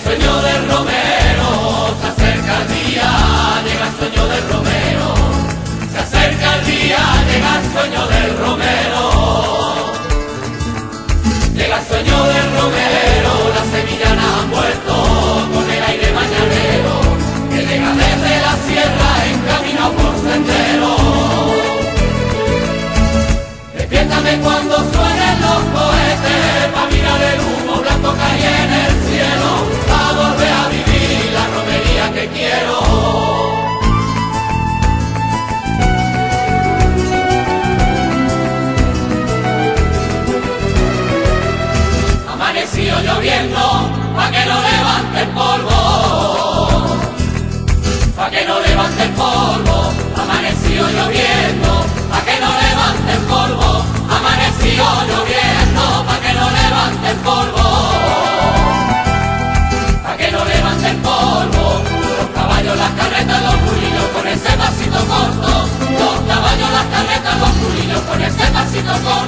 el sueño de Romero, se acerca el día, llega el sueño de Romero, se acerca el día, llega el sueño del Romero, llega el sueño del Romero, las sevillanas han vuelto con el aire mañanero, que llega desde la sierra en camino por sendero. Despiértame cuando rocío lloviendo, pa' que no levante el polvo, pa' que no levante el polvo, amaneció lloviendo, pa' que no levante el polvo, amaneció lloviendo, pa' que no levante el polvo, pa' que no levante el polvo, los caballos, las carretas, los murillos con ese pasito corto, los caballos, las carretas, los murillos con ese pasito corto.